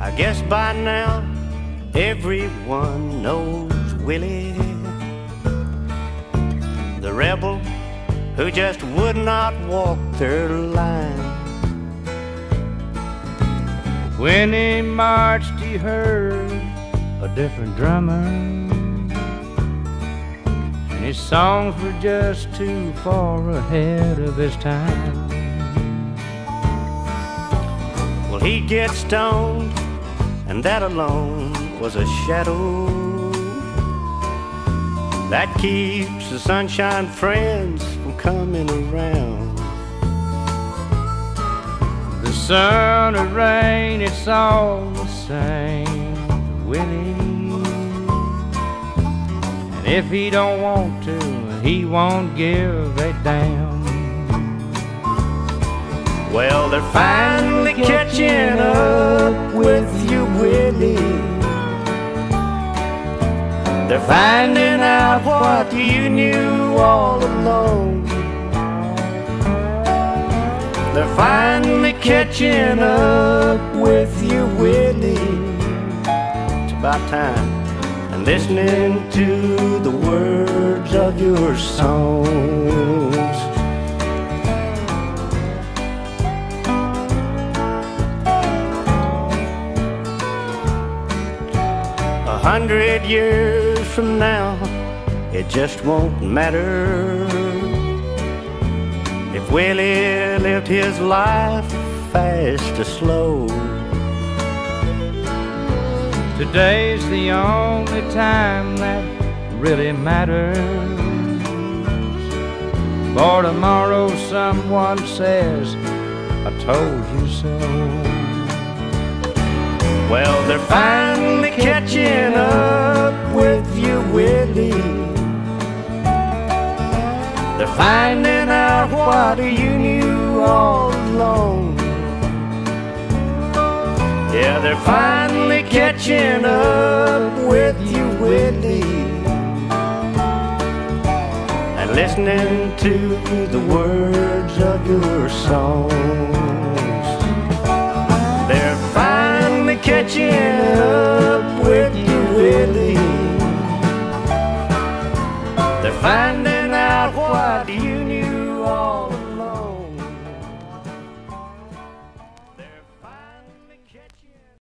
I guess by now everyone knows Willie, the rebel who just would not walk their line. When he marched, he heard a different drummer. And his songs were just too far ahead of his time. Well, he'd get stoned, and that alone was a shadow that keeps the sunshine friends from coming around. The sun or rain, it's all the same to Willie. And if he don't want to, he won't give a damn. Well, they're finally They're finding out what you knew all along. They're finally catching up with you, Willie. It's about time. And listening to the words of your songs. Hundred years from now, it just won't matter. If Willie lived his life fast or slow. Today's the only time that really matters. For tomorrow, someone says, I told you so. Well, they're finally catching up with you, Willie. They're finding out what you knew all along. Yeah, they're finally catching up with you, Willie. And listening to the words of your songs. find